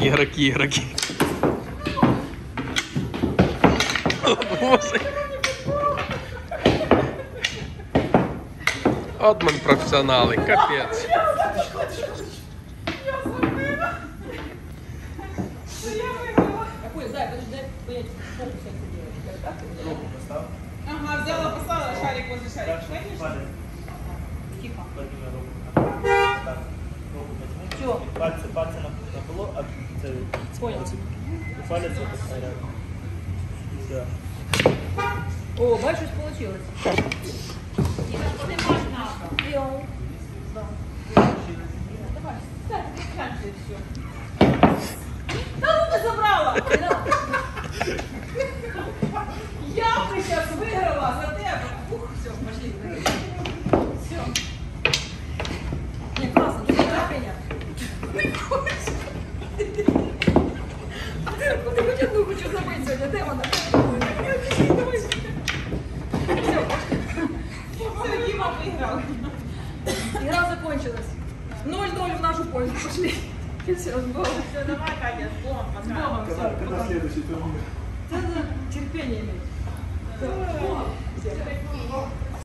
Игроки, игроки. О, Боже. От. Так, ты делаешь? Ага, взяла, поставила шарик возле шарика. Тихо. Все. Пальці, пальці на, на було, а це Понял. і палець отак рядом. Все. О, бачиш, щось получилось. Йоу. Давай, ставь, гляньте все. Да ну ты забрала! Я бы сейчас выиграла забыть сегодня, Демона. Все, Дима выиграл. Игра закончилась. 0-0 в нашу пользу. Пошли. Все, с Богом. Все, давай, Катя, с Богом С пока. Богом. Когда, когда следующий турнир? Да, да, терпение. Да, с. Всё.